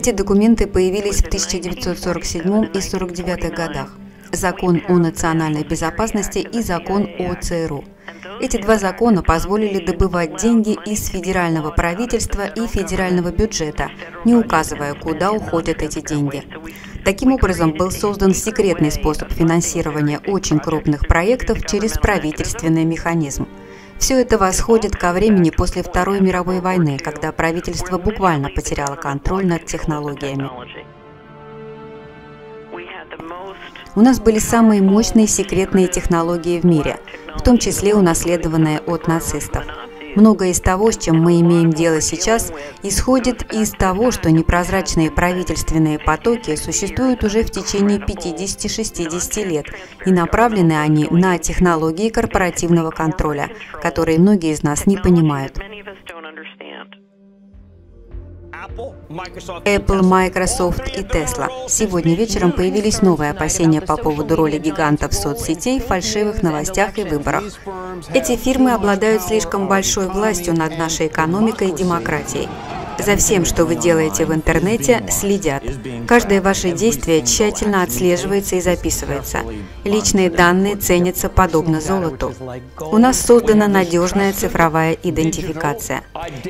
Эти документы появились в 1947 и 1949 годах. Закон о национальной безопасности и закон о ЦРУ. Эти два закона позволили добывать деньги из федерального правительства и федерального бюджета, не указывая, куда уходят эти деньги. Таким образом, был создан секретный способ финансирования очень крупных проектов через правительственный механизм. Все это восходит ко времени после Второй мировой войны, когда правительство буквально потеряло контроль над технологиями. У нас были самые мощные секретные технологии в мире, в том числе унаследованные от нацистов. Многое из того, с чем мы имеем дело сейчас, исходит из того, что непрозрачные правительственные потоки существуют уже в течение 50-60 лет, и направлены они на технологии корпоративного контроля, которые многие из нас не понимают. Apple, Microsoft и Tesla. Сегодня вечером появились новые опасения по поводу роли гигантов соцсетей в фальшивых новостях и выборах. Эти фирмы обладают слишком большой властью над нашей экономикой и демократией. За всем, что вы делаете в интернете, следят. Каждое ваше действие тщательно отслеживается и записывается. Личные данные ценятся подобно золоту. У нас создана надежная цифровая идентификация.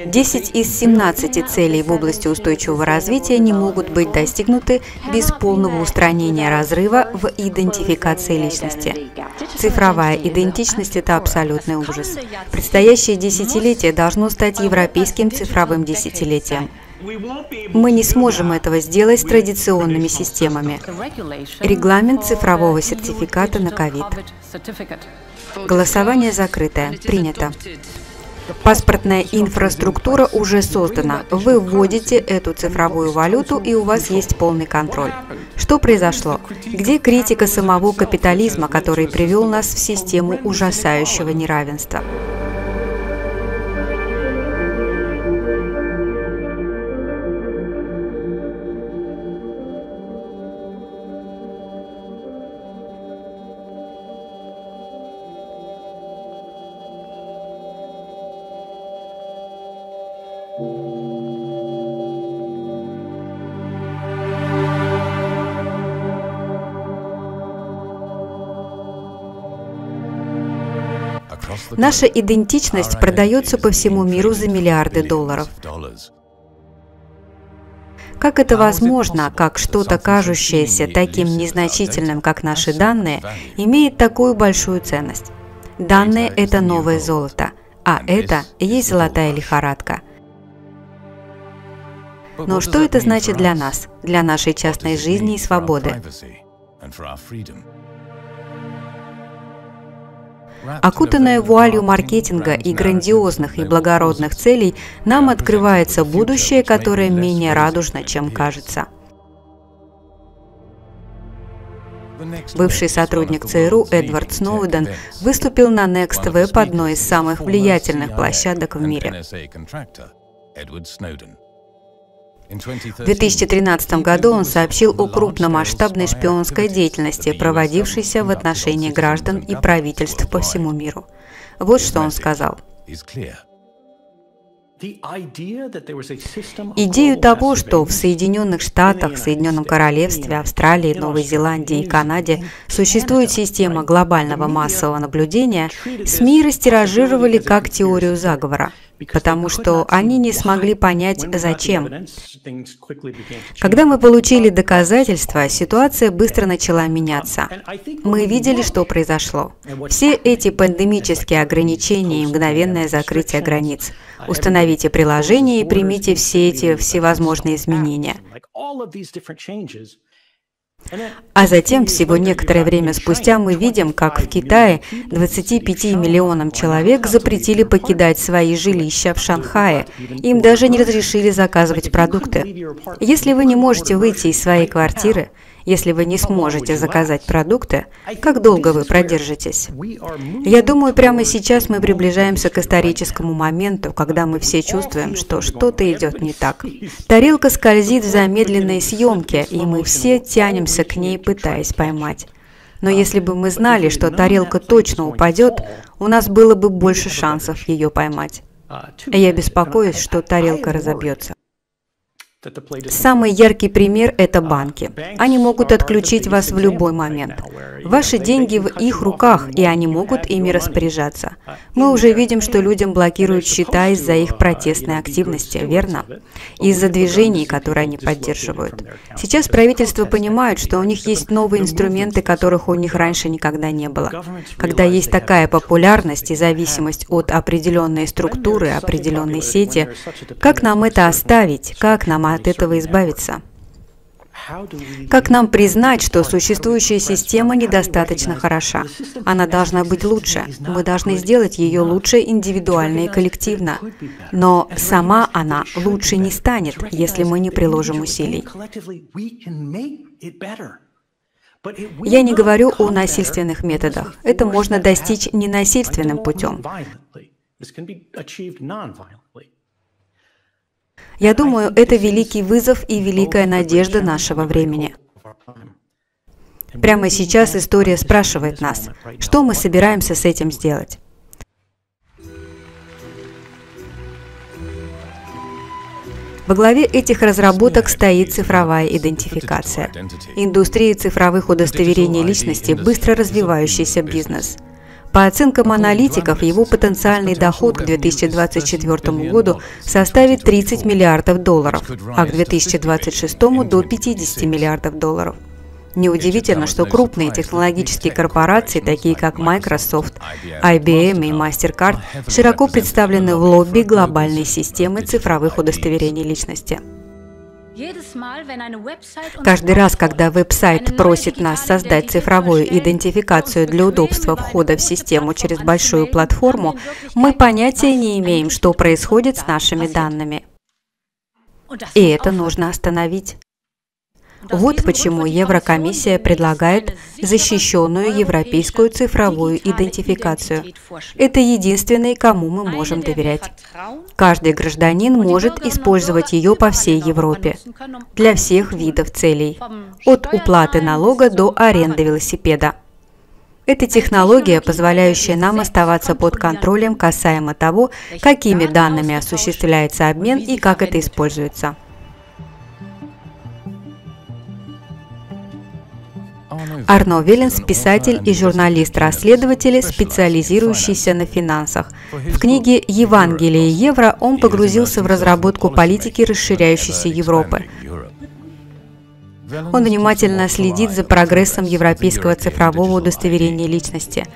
10 из 17 целей в области устойчивого развития не могут быть достигнуты без полного устранения разрыва в идентификации личности. Цифровая идентичность – это абсолютный ужас. Предстоящее десятилетие должно стать европейским цифровым десятилетием десятилетиям. Мы не сможем этого сделать с традиционными системами. Регламент цифрового сертификата на ковид. Голосование закрытое. Принято. Паспортная инфраструктура уже создана. Вы вводите эту цифровую валюту, и у вас есть полный контроль. Что произошло? Где критика самого капитализма, который привел нас в систему ужасающего неравенства? Наша идентичность продается по всему миру за миллиарды долларов. Как это возможно, как что-то кажущееся таким незначительным, как наши данные, имеет такую большую ценность? Данные – это новое золото, а это и есть золотая лихорадка. Но что это значит для нас, для нашей частной жизни и свободы? Окутанная вуалью маркетинга и грандиозных и благородных целей, нам открывается будущее, которое менее радужно, чем кажется. Бывший сотрудник ЦРУ Эдвард Сноуден выступил на Next Web, одной из самых влиятельных площадок в мире. В 2013 году он сообщил о крупномасштабной шпионской деятельности, проводившейся в отношении граждан и правительств по всему миру. Вот что он сказал. Идею того, что в Соединенных Штатах, Соединенном Королевстве, Австралии, Новой Зеландии и Канаде существует система глобального массового наблюдения, СМИ растиражировали как теорию заговора – потому что они не смогли понять, зачем. Когда мы получили доказательства, ситуация быстро начала меняться. Мы видели, что произошло. Все эти пандемические ограничения и мгновенное закрытие границ. Установите приложение и примите все эти всевозможные изменения. А затем, всего некоторое время спустя, мы видим, как в Китае 25 миллионам человек запретили покидать свои жилища в Шанхае. Им даже не разрешили заказывать продукты. Если вы не можете выйти из своей квартиры, если вы не сможете заказать продукты, как долго вы продержитесь? Я думаю, прямо сейчас мы приближаемся к историческому моменту, когда мы все чувствуем, что что-то идет не так. Тарелка скользит в замедленной съемке, и мы все тянемся к ней, пытаясь поймать. Но если бы мы знали, что тарелка точно упадет, у нас было бы больше шансов ее поймать. Я беспокоюсь, что тарелка разобьется. Самый яркий пример – это банки. Они могут отключить вас в любой момент. Ваши деньги в их руках, и они могут ими распоряжаться. Мы уже видим, что людям блокируют счета из-за их протестной активности, верно? Из-за движений, которые они поддерживают. Сейчас правительство понимает, что у них есть новые инструменты, которых у них раньше никогда не было. Когда есть такая популярность и зависимость от определенной структуры, определенной сети, как нам это оставить? Как нам от этого избавиться? Как нам признать, что существующая система недостаточно хороша? Она должна быть лучше. Мы должны сделать ее лучше индивидуально и коллективно. Но сама она лучше не станет, если мы не приложим усилий. Я не говорю о насильственных методах. Это можно достичь ненасильственным путем. Я думаю, это великий вызов и великая надежда нашего времени. Прямо сейчас история спрашивает нас, что мы собираемся с этим сделать. Во главе этих разработок стоит цифровая идентификация. Индустрия цифровых удостоверений личности – быстро развивающийся бизнес – по оценкам аналитиков, его потенциальный доход к 2024 году составит 30 миллиардов долларов, а к 2026 до 50 миллиардов долларов. Неудивительно, что крупные технологические корпорации, такие как Microsoft, IBM и MasterCard, широко представлены в лобби глобальной системы цифровых удостоверений личности. Каждый раз, когда веб-сайт просит нас создать цифровую идентификацию для удобства входа в систему через большую платформу, мы понятия не имеем, что происходит с нашими данными. И это нужно остановить. Вот почему Еврокомиссия предлагает защищенную европейскую цифровую идентификацию. Это единственный, кому мы можем доверять. Каждый гражданин может использовать ее по всей Европе для всех видов целей, от уплаты налога до аренды велосипеда. Это технология, позволяющая нам оставаться под контролем касаемо того, какими данными осуществляется обмен и как это используется. Арно Веллинс – писатель и журналист-расследователь, специализирующийся на финансах. В книге «Евангелие евро» он погрузился в разработку политики расширяющейся Европы. Он внимательно следит за прогрессом европейского цифрового удостоверения личности.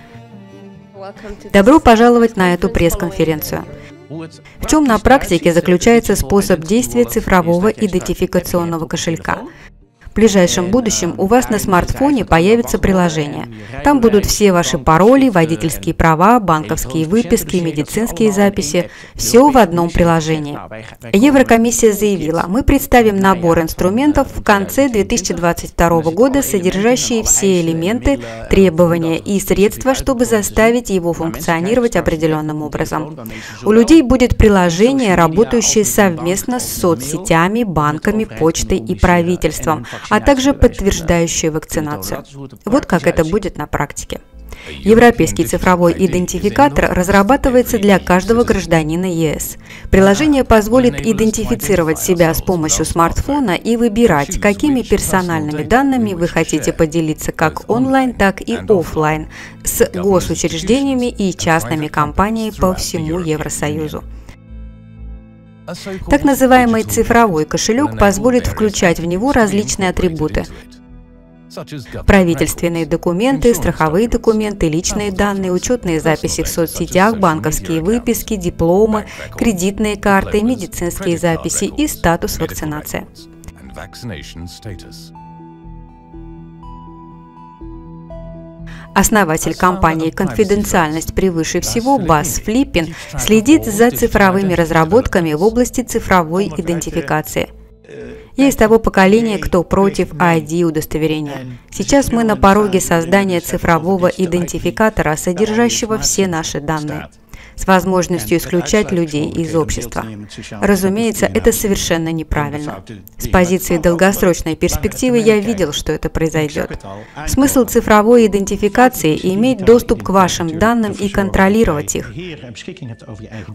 Добро пожаловать на эту пресс-конференцию. В чем на практике заключается способ действия цифрового идентификационного кошелька? В ближайшем будущем у вас на смартфоне появится приложение. Там будут все ваши пароли, водительские права, банковские выписки, медицинские записи. Все в одном приложении. Еврокомиссия заявила, мы представим набор инструментов в конце 2022 года, содержащие все элементы, требования и средства, чтобы заставить его функционировать определенным образом. У людей будет приложение, работающее совместно с соцсетями, банками, почтой и правительством, а также подтверждающие вакцинацию. Вот как это будет на практике. Европейский цифровой идентификатор разрабатывается для каждого гражданина ЕС. Приложение позволит идентифицировать себя с помощью смартфона и выбирать, какими персональными данными вы хотите поделиться как онлайн, так и офлайн с госучреждениями и частными компаниями по всему Евросоюзу. Так называемый цифровой кошелек позволит включать в него различные атрибуты, правительственные документы, страховые документы, личные данные, учетные записи в соцсетях, банковские выписки, дипломы, кредитные карты, медицинские записи и статус вакцинации. Основатель компании «Конфиденциальность превыше всего» Бас Флиппин следит за цифровыми разработками в области цифровой идентификации. Я из того поколения, кто против ID-удостоверения. Сейчас мы на пороге создания цифрового идентификатора, содержащего все наши данные. С возможностью исключать людей из общества. Разумеется, это совершенно неправильно. С позиции долгосрочной перспективы я видел, что это произойдет. Смысл цифровой идентификации – иметь доступ к вашим данным и контролировать их.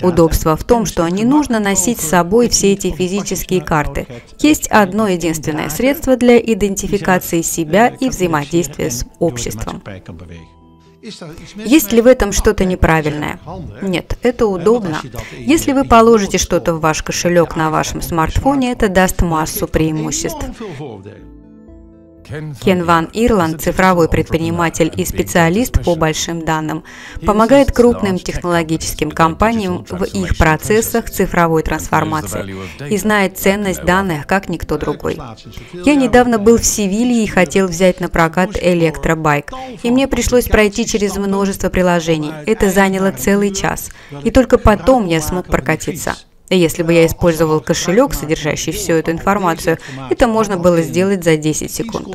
Удобство в том, что не нужно носить с собой все эти физические карты. Есть одно единственное средство для идентификации себя и взаимодействия с обществом. Есть ли в этом что-то неправильное? Нет, это удобно. Если вы положите что-то в ваш кошелек на вашем смартфоне, это даст массу преимуществ. Кен Ван Ирланд, цифровой предприниматель и специалист по большим данным, помогает крупным технологическим компаниям в их процессах цифровой трансформации и знает ценность данных, как никто другой. Я недавно был в Севилье и хотел взять на прокат электробайк, и мне пришлось пройти через множество приложений. Это заняло целый час, и только потом я смог прокатиться. Если бы я использовал кошелек, содержащий всю эту информацию, это можно было сделать за 10 секунд.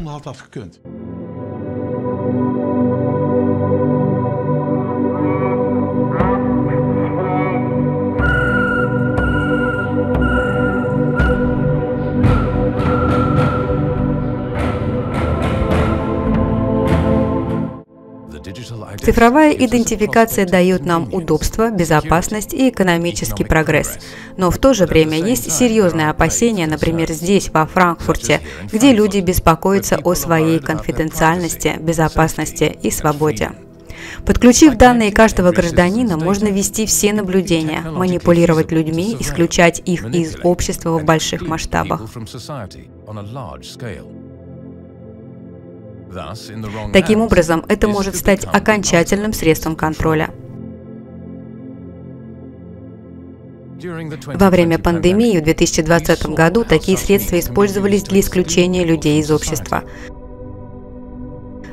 Цифровая идентификация дает нам удобство, безопасность и экономический прогресс. Но в то же время есть серьезные опасения, например, здесь, во Франкфурте, где люди беспокоятся о своей конфиденциальности, безопасности и свободе. Подключив данные каждого гражданина, можно вести все наблюдения, манипулировать людьми, исключать их из общества в больших масштабах. Таким образом, это может стать окончательным средством контроля. Во время пандемии в 2020 году такие средства использовались для исключения людей из общества.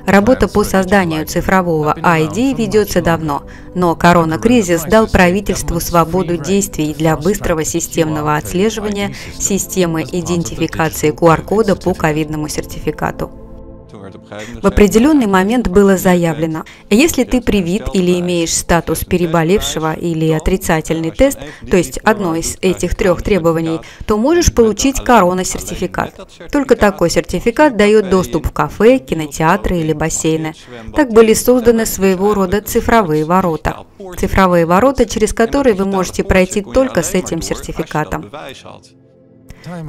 Работа по созданию цифрового ID ведется давно, но коронакризис дал правительству свободу действий для быстрого системного отслеживания системы идентификации QR-кода по ковидному сертификату. В определенный момент было заявлено, если ты привит или имеешь статус переболевшего или отрицательный тест, то есть одно из этих трех требований, то можешь получить корона-сертификат. Только такой сертификат дает доступ в кафе, кинотеатры или бассейны. Так были созданы своего рода цифровые ворота. Цифровые ворота, через которые вы можете пройти только с этим сертификатом.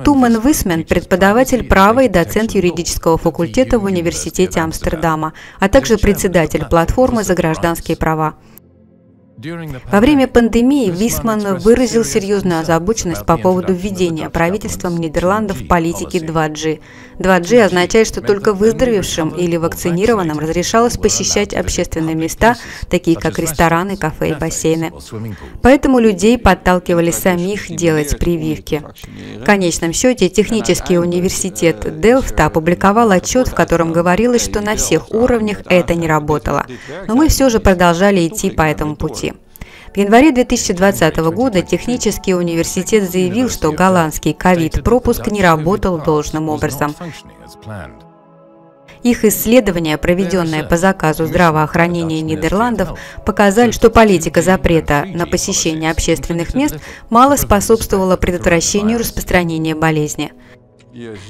Тумен Висмен – преподаватель права и доцент юридического факультета в Университете Амстердама, а также председатель платформы за гражданские права. Во время пандемии Висман выразил серьезную озабоченность по поводу введения правительством Нидерландов политики 2G. 2G означает, что только выздоровевшим или вакцинированным разрешалось посещать общественные места, такие как рестораны, кафе и бассейны. Поэтому людей подталкивали самих делать прививки. В конечном счете, технический университет Делфта опубликовал отчет, в котором говорилось, что на всех уровнях это не работало. Но мы все же продолжали идти по этому пути. В январе 2020 года технический университет заявил, что голландский ковид-пропуск не работал должным образом. Их исследования, проведенные по заказу здравоохранения Нидерландов, показали, что политика запрета на посещение общественных мест мало способствовала предотвращению распространения болезни.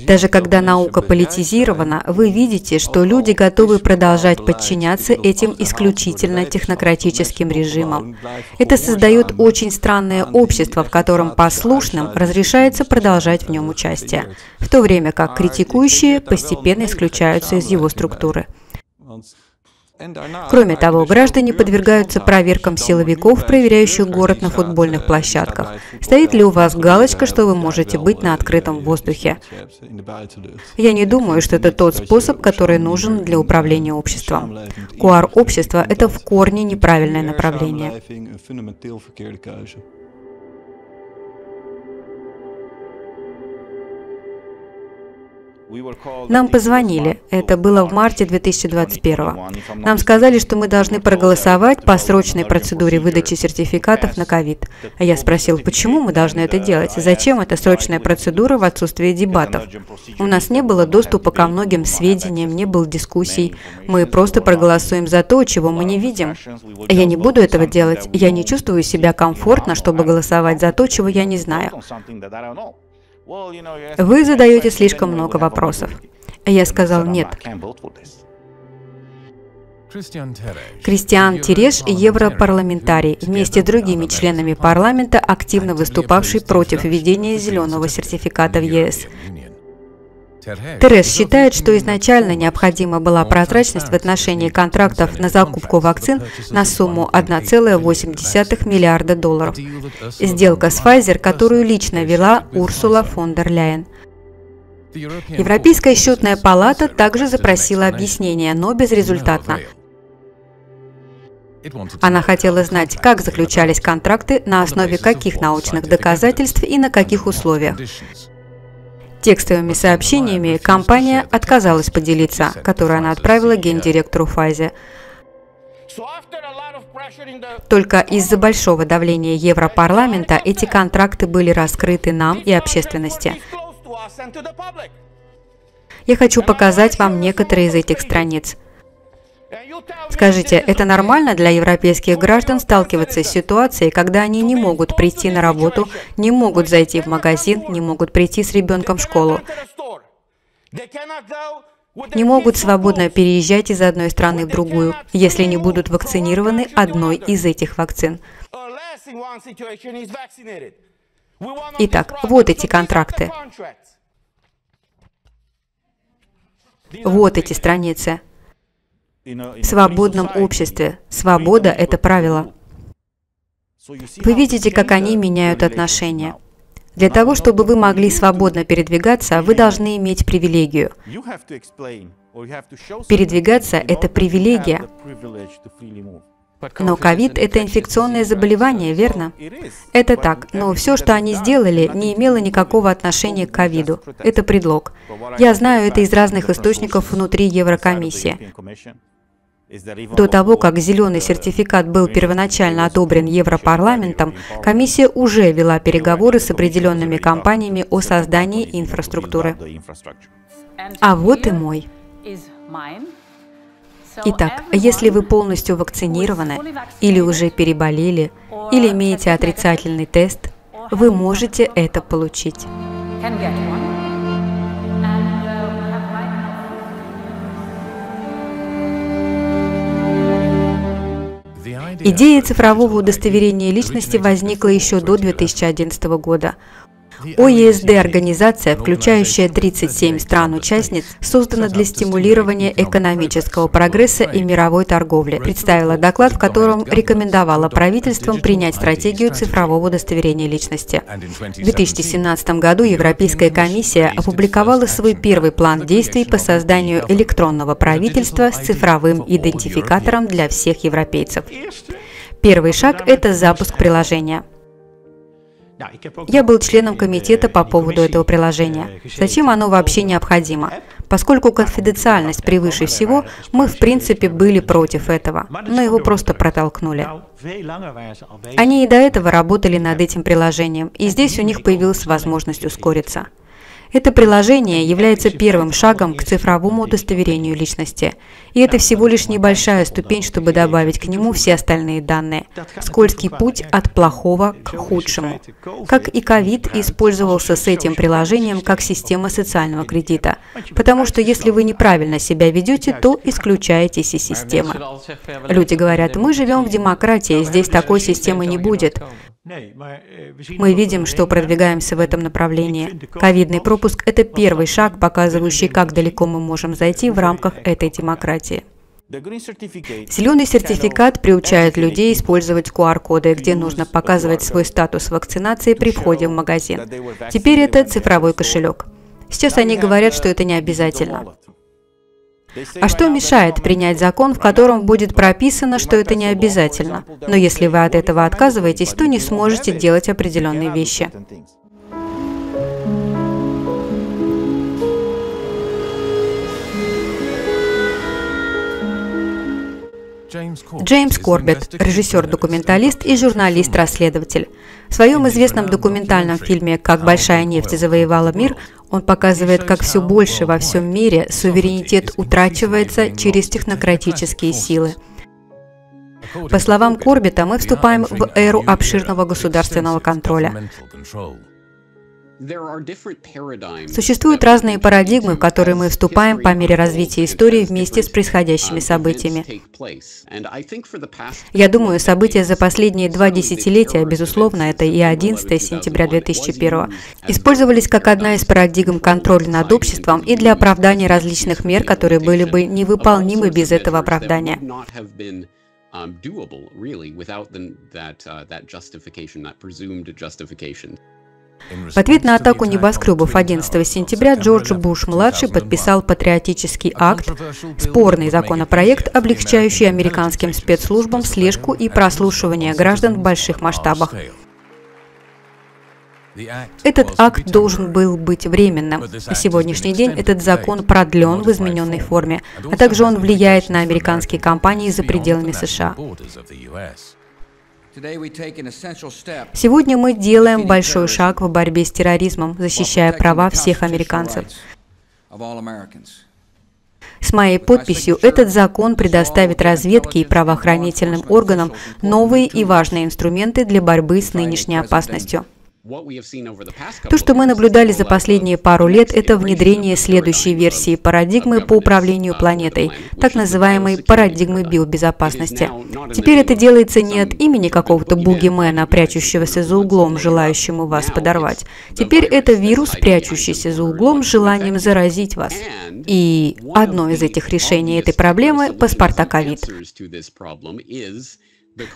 Даже когда наука политизирована, вы видите, что люди готовы продолжать подчиняться этим исключительно технократическим режимам. Это создает очень странное общество, в котором послушным разрешается продолжать в нем участие, в то время как критикующие постепенно исключаются из его структуры. Кроме того, граждане подвергаются проверкам силовиков, проверяющих город на футбольных площадках. Стоит ли у вас галочка, что вы можете быть на открытом воздухе? Я не думаю, что это тот способ, который нужен для управления обществом. QR-общество – это в корне неправильное направление. Нам позвонили, это было в марте 2021. Нам сказали, что мы должны проголосовать по срочной процедуре выдачи сертификатов на ковид. А я спросил, почему мы должны это делать? Зачем эта срочная процедура в отсутствии дебатов? У нас не было доступа ко многим сведениям, не было дискуссий. Мы просто проголосуем за то, чего мы не видим. Я не буду этого делать. Я не чувствую себя комфортно, чтобы голосовать за то, чего я не знаю. Вы задаете слишком много вопросов. Я сказал нет. Кристиан Тереш, европарламентарий, вместе с другими членами парламента, активно выступавший против введения зеленого сертификата в ЕС. Терес считает, что изначально необходима была прозрачность в отношении контрактов на закупку вакцин на сумму 1,8 миллиарда долларов. Сделка с Pfizer, которую лично вела Урсула фон дер Ляйен. Европейская счетная палата также запросила объяснение, но безрезультатно. Она хотела знать, как заключались контракты, на основе каких научных доказательств и на каких условиях. Текстовыми сообщениями компания отказалась поделиться, которые она отправила гендиректору Фазе. Только из-за большого давления Европарламента эти контракты были раскрыты нам и общественности. Я хочу показать вам некоторые из этих страниц. Скажите, это нормально для европейских граждан сталкиваться с ситуацией, когда они не могут прийти на работу, не могут зайти в магазин, не могут прийти с ребенком в школу, не могут свободно переезжать из одной страны в другую, если не будут вакцинированы одной из этих вакцин. Итак, вот эти контракты. Вот эти страницы. В свободном обществе свобода – это правило. Вы видите, как они меняют отношения. Для того, чтобы вы могли свободно передвигаться, вы должны иметь привилегию. Передвигаться – это привилегия. Но ковид – это инфекционное заболевание, верно? Это так, но все, что они сделали, не имело никакого отношения к ковиду. Это предлог. Я знаю это из разных источников внутри Еврокомиссии. До того, как зеленый сертификат был первоначально одобрен Европарламентом, комиссия уже вела переговоры с определенными компаниями о создании инфраструктуры. А вот и мой. Итак, если вы полностью вакцинированы, или уже переболели, или имеете отрицательный тест, вы можете это получить. Идея цифрового удостоверения личности возникла еще до 2011 года. ОЕСД – организация, включающая 37 стран-участниц, создана для стимулирования экономического прогресса и мировой торговли, представила доклад, в котором рекомендовала правительствам принять стратегию цифрового удостоверения личности. В 2017 году Европейская комиссия опубликовала свой первый план действий по созданию электронного правительства с цифровым идентификатором для всех европейцев. Первый шаг – это запуск приложения – я был членом комитета по поводу этого приложения. Зачем оно вообще необходимо? Поскольку конфиденциальность превыше всего, мы в принципе были против этого, но его просто протолкнули. Они и до этого работали над этим приложением, и здесь у них появилась возможность ускориться. Это приложение является первым шагом к цифровому удостоверению личности. И это всего лишь небольшая ступень, чтобы добавить к нему все остальные данные. Скользкий путь от плохого к худшему. Как и ковид использовался с этим приложением как система социального кредита. Потому что если вы неправильно себя ведете, то исключаетесь из системы. Люди говорят, мы живем в демократии, здесь такой системы не будет. Мы видим, что продвигаемся в этом направлении. Ковидный пропуск – это первый шаг, показывающий, как далеко мы можем зайти в рамках этой демократии. Зеленый сертификат приучает людей использовать QR-коды, где нужно показывать свой статус вакцинации при входе в магазин. Теперь это цифровой кошелек. Сейчас они говорят, что это не обязательно. А что мешает принять закон, в котором будет прописано, что это не обязательно? Но если вы от этого отказываетесь, то не сможете делать определенные вещи. Джеймс Корбетт, режиссер-документалист и журналист-расследователь. В своем известном документальном фильме «Как большая нефть завоевала мир» он показывает, как все больше во всем мире суверенитет утрачивается через технократические силы. По словам Корбета, мы вступаем в эру обширного государственного контроля. Существуют разные парадигмы, в которые мы вступаем по мере развития истории вместе с происходящими событиями. Я думаю, события за последние два десятилетия, безусловно, это и 11 сентября 2001, использовались как одна из парадигм контроля над обществом и для оправдания различных мер, которые были бы невыполнимы без этого оправдания um, doable, really, without the, that, uh, that justification, that presumed justification. В ответ на атаку небоскребов 11 сентября Джордж Буш-младший подписал патриотический акт, спорный законопроект, облегчающий американским спецслужбам слежку и прослушивание граждан в больших масштабах. Этот акт должен был быть временным. На сегодняшний день этот закон продлен в измененной форме, а также он влияет на американские компании за пределами США. Сегодня мы делаем большой шаг в борьбе с терроризмом, защищая права всех американцев. С моей подписью этот закон предоставит разведке и правоохранительным органам новые и важные инструменты для борьбы с нынешней опасностью. То, что мы наблюдали за последние пару лет, это внедрение следующей версии парадигмы по управлению планетой, так называемой парадигмы биобезопасности. Теперь это делается не от имени какого-то бугимена, прячущегося за углом, желающему вас подорвать. Теперь это вирус, прячущийся за углом с желанием заразить вас. И одно из этих решений этой проблемы – паспорта ковид.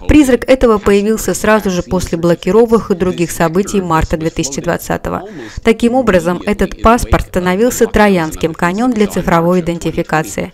Призрак этого появился сразу же после блокировок и других событий марта 2020 -го. Таким образом, этот паспорт становился троянским конем для цифровой идентификации.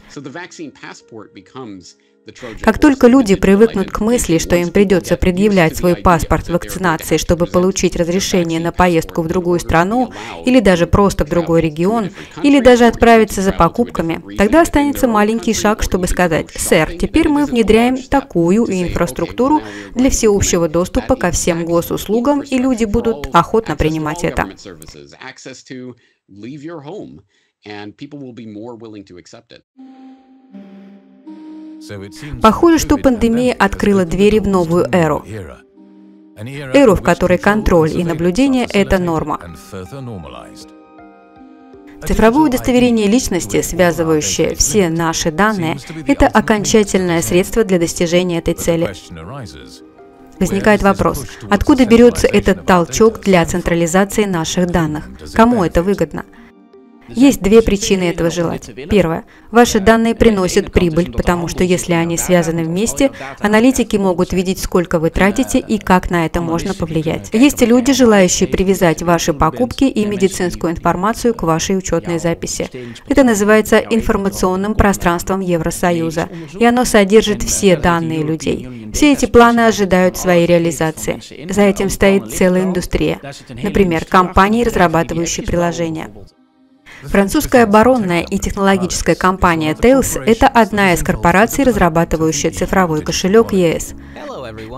Как только люди привыкнут к мысли, что им придется предъявлять свой паспорт вакцинации, чтобы получить разрешение на поездку в другую страну, или даже просто в другой регион, или даже отправиться за покупками, тогда останется маленький шаг, чтобы сказать, «Сэр, теперь мы внедряем такую инфраструктуру для всеобщего доступа ко всем госуслугам, и люди будут охотно принимать это». and people will be more willing to accept it. Похоже, что пандемия открыла двери в новую эру. Эру, в которой контроль и наблюдение – это норма. Цифровое удостоверение личности, связывающее все наши данные, это окончательное средство для достижения этой цели. Возникает вопрос, откуда берется этот толчок для централизации наших данных? Кому это выгодно? Есть две причины этого желать. Первое. Ваши данные приносят прибыль, потому что если они связаны вместе, аналитики могут видеть, сколько вы тратите и как на это можно повлиять. Есть люди, желающие привязать ваши покупки и медицинскую информацию к вашей учетной записи. Это называется информационным пространством Евросоюза, и оно содержит все данные людей. Все эти планы ожидают своей реализации. За этим стоит целая индустрия. Например, компании, разрабатывающие приложения. Французская оборонная и технологическая компания Tails – это одна из корпораций, разрабатывающая цифровой кошелек ЕС.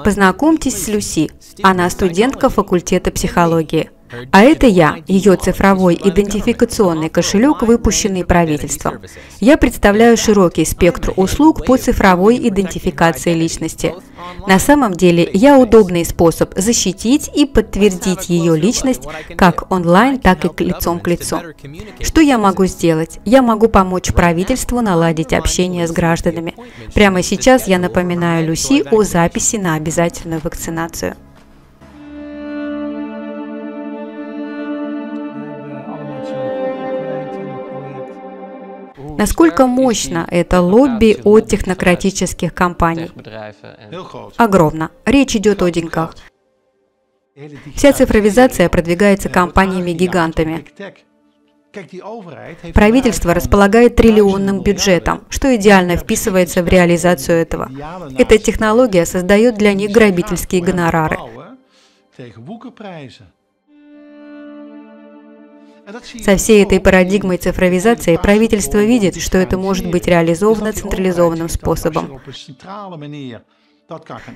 Познакомьтесь с Люси. Она студентка факультета психологии. А это я, ее цифровой идентификационный кошелек, выпущенный правительством. Я представляю широкий спектр услуг по цифровой идентификации личности. На самом деле, я удобный способ защитить и подтвердить ее личность как онлайн, так и лицом к лицу. Что я могу сделать? Я могу помочь правительству наладить общение с гражданами. Прямо сейчас я напоминаю Люси о записи на обязательную вакцинацию. Насколько мощно это лобби от технократических компаний? Огромно. Речь идет о деньгах. Вся цифровизация продвигается компаниями-гигантами. Правительство располагает триллионным бюджетом, что идеально вписывается в реализацию этого. Эта технология создает для них грабительские гонорары. Со всей этой парадигмой цифровизации правительство видит, что это может быть реализовано централизованным способом.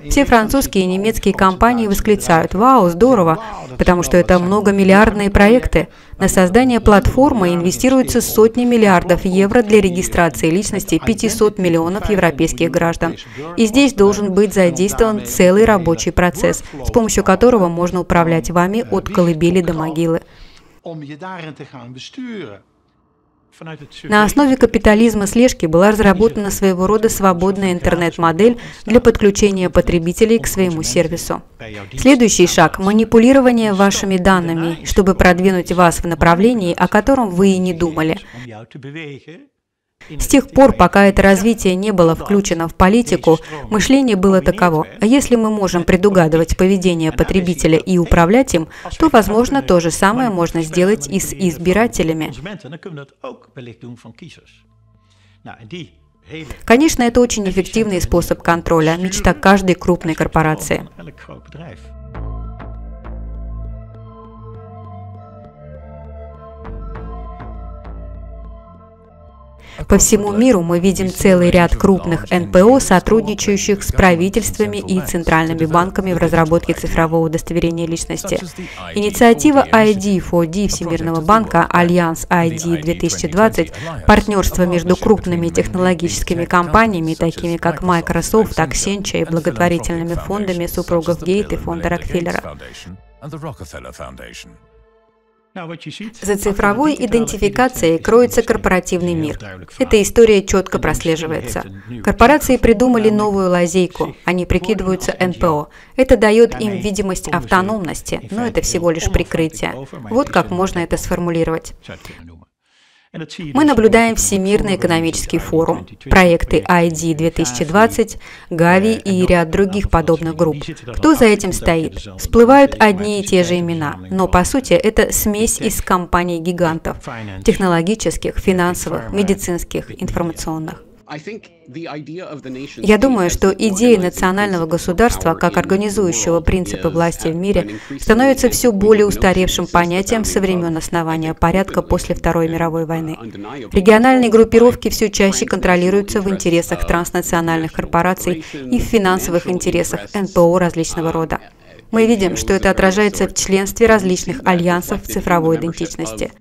Все французские и немецкие компании восклицают «Вау, здорово!», потому что это многомиллиардные проекты. На создание платформы инвестируются сотни миллиардов евро для регистрации личности 500 миллионов европейских граждан. И здесь должен быть задействован целый рабочий процесс, с помощью которого можно управлять вами от колыбели до могилы. На основе капитализма слежки была разработана своего рода свободная интернет-модель для подключения потребителей к своему сервису. Следующий шаг – манипулирование вашими данными, чтобы продвинуть вас в направлении, о котором вы и не думали. С тех пор, пока это развитие не было включено в политику, мышление было таково. А если мы можем предугадывать поведение потребителя и управлять им, то, возможно, то же самое можно сделать и с избирателями. Конечно, это очень эффективный способ контроля, мечта каждой крупной корпорации. По всему миру мы видим целый ряд крупных НПО, сотрудничающих с правительствами и центральными банками в разработке цифрового удостоверения личности. Инициатива ID4D Всемирного банка Альянс ID 2020, партнерство между крупными технологическими компаниями, такими как Microsoft, Accenture и благотворительными фондами супругов Гейт и фонда Рокфеллера. За цифровой идентификацией кроется корпоративный мир. Эта история четко прослеживается. Корпорации придумали новую лазейку. Они прикидываются НПО. Это дает им видимость автономности, но это всего лишь прикрытие. Вот как можно это сформулировать. Мы наблюдаем Всемирный экономический форум, проекты ID 2020, Gavi и ряд других подобных групп. Кто за этим стоит? Всплывают одни и те же имена, но по сути это смесь из компаний-гигантов – технологических, финансовых, медицинских, информационных. Я думаю, что идея национального государства как организующего принципы власти в мире становится все более устаревшим понятием со времен основания порядка после Второй мировой войны. Региональные группировки все чаще контролируются в интересах транснациональных корпораций и в финансовых интересах НПО различного рода. Мы видим, что это отражается в членстве различных альянсов цифровой идентичности.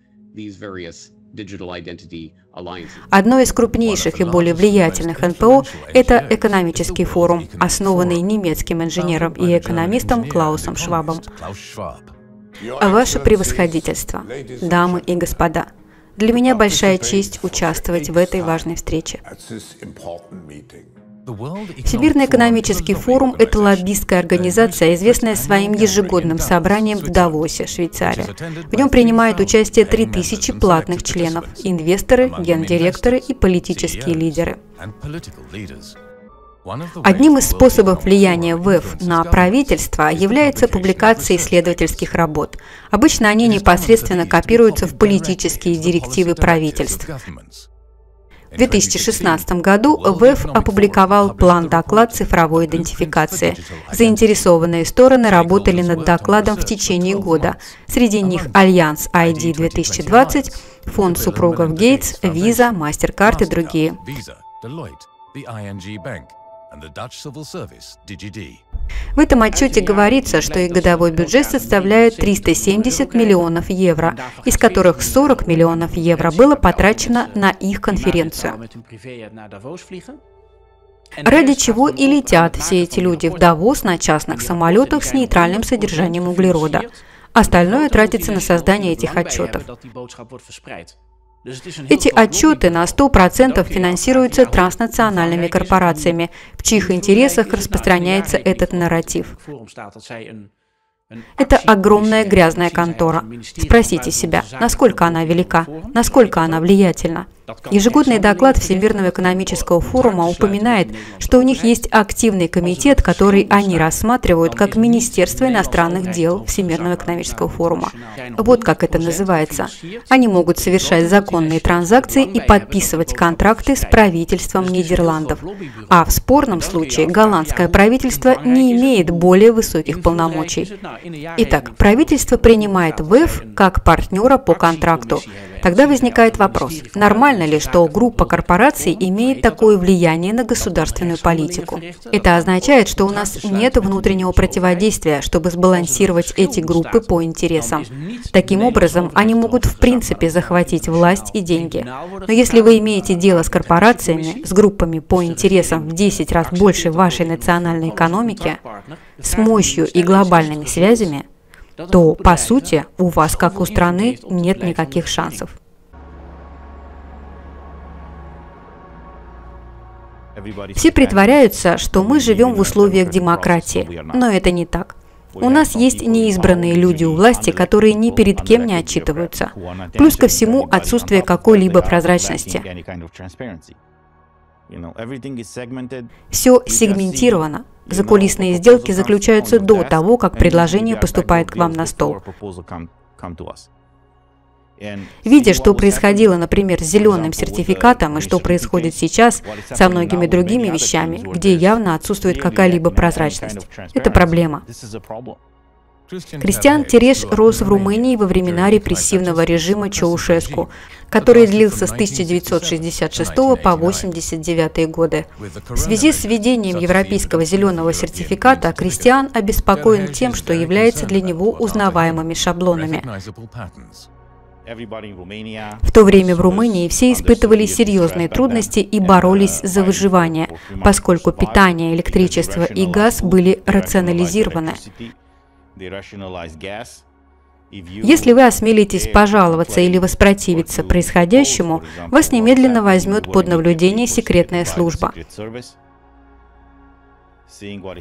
Одно из крупнейших и более влиятельных НПО – это экономический форум, основанный немецким инженером и экономистом Клаусом Швабом. Ваше превосходительство, дамы и господа, для меня большая честь участвовать в этой важной встрече. Всемирный экономический форум – это лоббистская организация, известная своим ежегодным собранием в Давосе, Швейцария. В нем принимают участие 3000 платных членов – инвесторы, гендиректоры и политические лидеры. Одним из способов влияния ВЭФ на правительство является публикация исследовательских работ. Обычно они непосредственно копируются в политические директивы правительств. В 2016 году ВЭФ опубликовал план-доклад цифровой идентификации. Заинтересованные стороны работали над докладом в течение года. Среди них Альянс ID 2020, фонд супругов Гейтс, Visa, MasterCard и другие. В этом отчете говорится, что их годовой бюджет составляет 370 миллионов евро, из которых 40 миллионов евро было потрачено на их конференцию. Ради чего и летят все эти люди в Давос на частных самолетах с нейтральным содержанием углерода. Остальное тратится на создание этих отчетов. Эти отчеты на 100% финансируются транснациональными корпорациями, в чьих интересах распространяется этот нарратив. Это огромная грязная контора. Спросите себя, насколько она велика, насколько она влиятельна. Ежегодный доклад Всемирного экономического форума упоминает, что у них есть активный комитет, который они рассматривают как Министерство иностранных дел Всемирного экономического форума. Вот как это называется. Они могут совершать законные транзакции и подписывать контракты с правительством Нидерландов. А в спорном случае голландское правительство не имеет более высоких полномочий. Итак, правительство принимает ВЭФ как партнера по контракту. Тогда возникает вопрос, нормально ли, что группа корпораций имеет такое влияние на государственную политику? Это означает, что у нас нет внутреннего противодействия, чтобы сбалансировать эти группы по интересам. Таким образом, они могут в принципе захватить власть и деньги. Но если вы имеете дело с корпорациями, с группами по интересам в 10 раз больше вашей национальной экономики, с мощью и глобальными связями, то, по сути, у вас, как у страны, нет никаких шансов. Все притворяются, что мы живем в условиях демократии, но это не так. У нас есть неизбранные люди у власти, которые ни перед кем не отчитываются. Плюс ко всему отсутствие какой-либо прозрачности. Все сегментировано. Закулисные сделки заключаются до того, как предложение поступает к вам на стол. Видя, что происходило, например, с зеленым сертификатом и что происходит сейчас со многими другими вещами, где явно отсутствует какая-либо прозрачность, это проблема. Кристиан Тереш рос в Румынии во времена репрессивного режима Чаушеску, который длился с 1966 по 1989 годы. В связи с введением европейского зеленого сертификата Кристиан обеспокоен тем, что является для него узнаваемыми шаблонами. В то время в Румынии все испытывали серьезные трудности и боролись за выживание, поскольку питание, электричество и газ были рационализированы. Если вы осмелитесь пожаловаться или воспротивиться происходящему, вас немедленно возьмет под наблюдение секретная служба.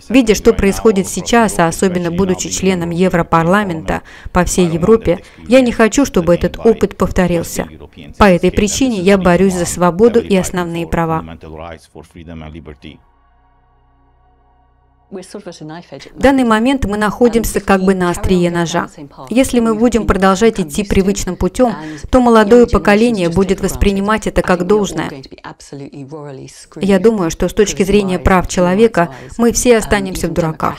Видя, что происходит сейчас, а особенно будучи членом Европарламента по всей Европе, я не хочу, чтобы этот опыт повторился. По этой причине я борюсь за свободу и основные права. В данный момент мы находимся как бы на острие ножа. Если мы будем продолжать идти привычным путем, то молодое поколение будет воспринимать это как должное. Я думаю, что с точки зрения прав человека мы все останемся в дураках.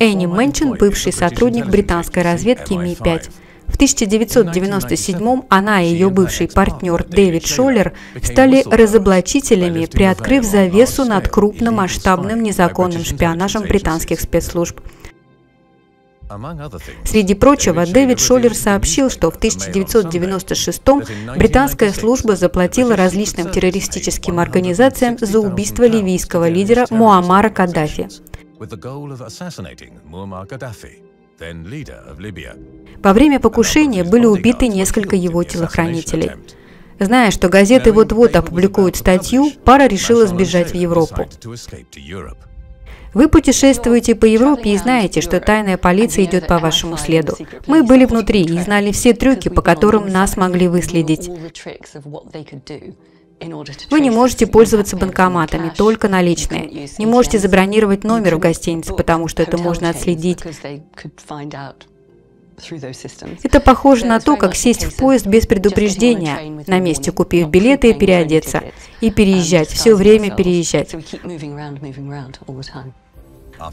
Энни Мэнчен, бывший сотрудник британской разведки Ми-5. В 1997 она и ее бывший партнер Дэвид Шоллер стали разоблачителями, приоткрыв завесу над крупномасштабным незаконным шпионажем британских спецслужб. Среди прочего, Дэвид Шоллер сообщил, что в 1996 британская служба заплатила различным террористическим организациям за убийство ливийского лидера Муаммара Каддафи. Во время покушения были убиты несколько его телохранителей. Зная, что газеты вот-вот опубликуют статью, пара решила сбежать в Европу. Вы путешествуете по Европе и знаете, что тайная полиция идет по вашему следу. Мы были внутри и знали все трюки, по которым нас могли выследить. Вы не можете пользоваться банкоматами, только наличные. Не можете забронировать номер в гостинице, потому что это можно отследить. Это похоже на то, как сесть в поезд без предупреждения, на месте купив билеты и переодеться, и переезжать, все время переезжать.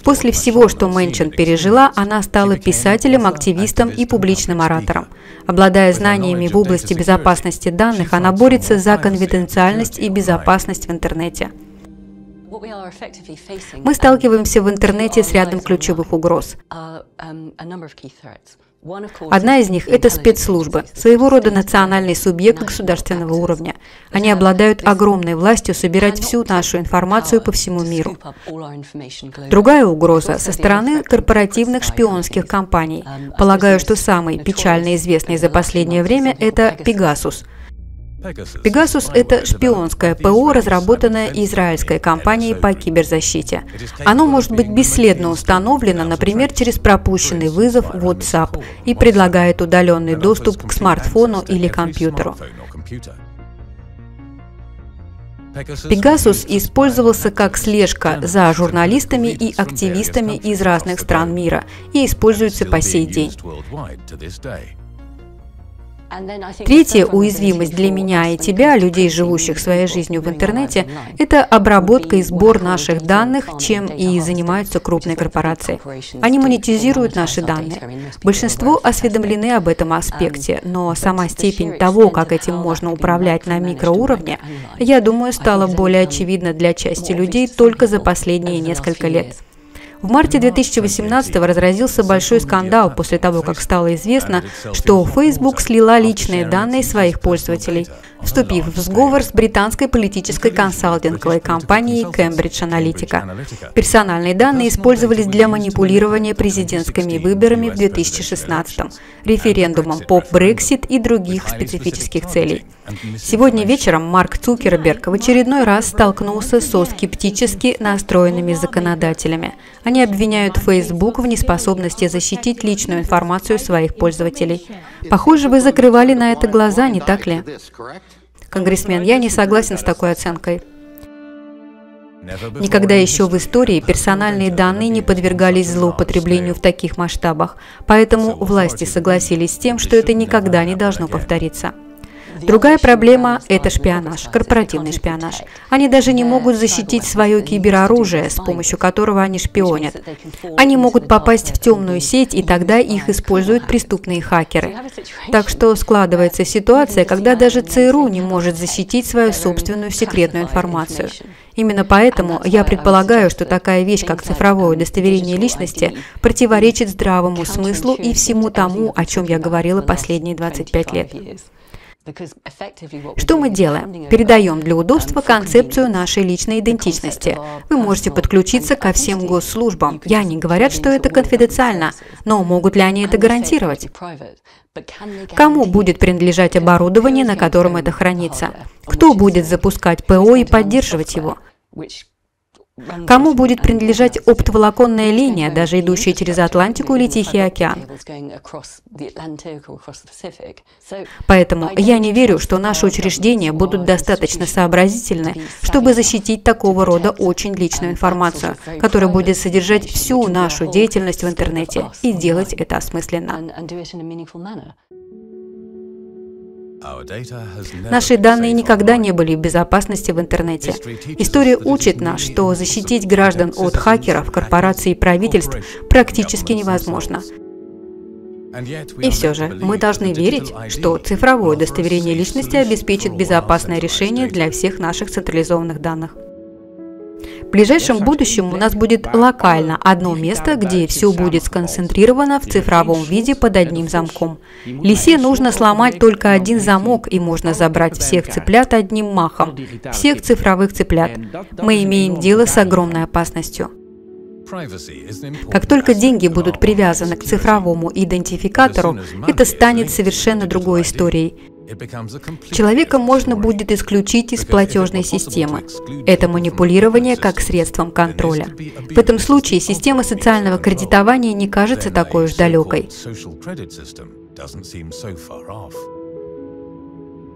После всего, что Мэнчен пережила, она стала писателем, активистом и публичным оратором. Обладая знаниями в области безопасности данных, она борется за конфиденциальность и безопасность в интернете. Мы сталкиваемся в интернете с рядом ключевых угроз. Одна из них – это спецслужбы, своего рода национальный субъект государственного уровня. Они обладают огромной властью собирать всю нашу информацию по всему миру. Другая угроза со стороны корпоративных шпионских компаний. Полагаю, что самый печально известный за последнее время – это Пегасус – Pegasus – это шпионское ПО, разработанное израильской компанией по киберзащите. Оно может быть бесследно установлено, например, через пропущенный вызов WhatsApp и предлагает удаленный доступ к смартфону или компьютеру. Пегасус использовался как слежка за журналистами и активистами из разных стран мира и используется по сей день. Третья уязвимость для меня и тебя, людей, живущих своей жизнью в интернете, это обработка и сбор наших данных, чем и занимаются крупные корпорации. Они монетизируют наши данные. Большинство осведомлены об этом аспекте, но сама степень того, как этим можно управлять на микроуровне, я думаю, стала более очевидна для части людей только за последние несколько лет. В марте 2018 разразился большой скандал после того, как стало известно, что Facebook слила личные данные своих пользователей – вступив в сговор с британской политической консалтинговой компанией Cambridge Analytica. Персональные данные использовались для манипулирования президентскими выборами в 2016, референдумом по Brexit и других специфических целей. Сегодня вечером Марк Цукерберг в очередной раз столкнулся со скептически настроенными законодателями. Они обвиняют Facebook в неспособности защитить личную информацию своих пользователей. Похоже, вы закрывали на это глаза, не так ли? Конгрессмен, я не согласен с такой оценкой. Никогда еще в истории персональные данные не подвергались злоупотреблению в таких масштабах, поэтому власти согласились с тем, что это никогда не должно повториться. Другая проблема – это шпионаж, корпоративный шпионаж. Они даже не могут защитить свое кибероружие, с помощью которого они шпионят. Они могут попасть в темную сеть, и тогда их используют преступные хакеры. Так что складывается ситуация, когда даже ЦРУ не может защитить свою собственную секретную информацию. Именно поэтому я предполагаю, что такая вещь, как цифровое удостоверение личности, противоречит здравому смыслу и всему тому, о чем я говорила последние 25 лет. Что мы делаем? Передаем для удобства концепцию нашей личной идентичности. Вы можете подключиться ко всем госслужбам. Я не говорят, что это конфиденциально, но могут ли они это гарантировать? Кому будет принадлежать оборудование, на котором это хранится? Кто будет запускать ПО и поддерживать его? Кому будет принадлежать оптоволоконная линия, даже идущая через Атлантику или Тихий океан? Поэтому я не верю, что наши учреждения будут достаточно сообразительны, чтобы защитить такого рода очень личную информацию, которая будет содержать всю нашу деятельность в интернете и делать это осмысленно. Наши данные никогда не были в безопасности в интернете. История учит нас, что защитить граждан от хакеров, корпораций и правительств практически невозможно. И все же, мы должны верить, что цифровое удостоверение личности обеспечит безопасное решение для всех наших централизованных данных. В ближайшем будущем у нас будет локально одно место, где все будет сконцентрировано в цифровом виде под одним замком. Лисе нужно сломать только один замок, и можно забрать всех цыплят одним махом. Всех цифровых цыплят. Мы имеем дело с огромной опасностью. Как только деньги будут привязаны к цифровому идентификатору, это станет совершенно другой историей. Человека можно будет исключить из платежной системы. Это манипулирование как средством контроля. В этом случае система социального кредитования не кажется такой уж далекой.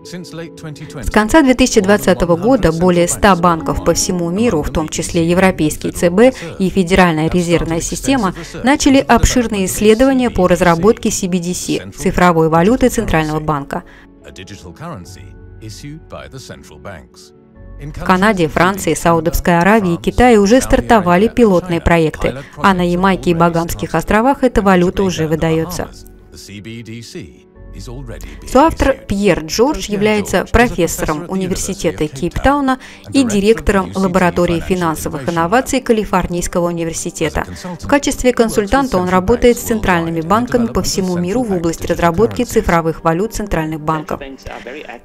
С конца 2020 года более 100 банков по всему миру, в том числе Европейский ЦБ и Федеральная резервная система, начали обширные исследования по разработке CBDC – цифровой валюты Центрального банка. В Канаде, Франции, Саудовской Аравии и Китае уже стартовали пилотные проекты, а на Ямайке и Багамских островах эта валюта уже выдается. Соавтор Пьер Джордж является профессором Университета Кейптауна и директором лаборатории финансовых инноваций Калифорнийского университета. В качестве консультанта он работает с центральными банками по всему миру в области разработки цифровых валют центральных банков.